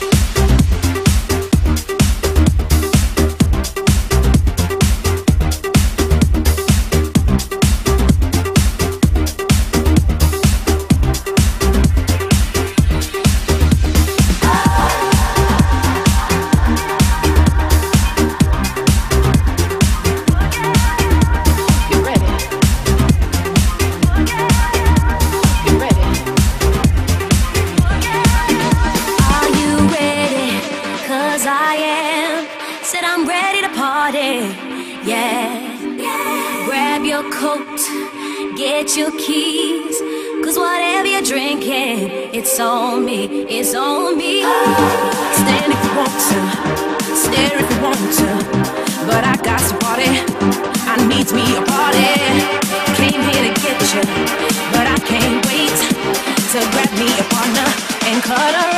You ready to party. Yeah. Grab your coat, get your keys. Cause whatever you're drinking, it's on me, it's on me. Stand if you want to, stare if you want to. But I got to party. I need me a party. Came here to get you, but I can't wait to grab me a partner and cut her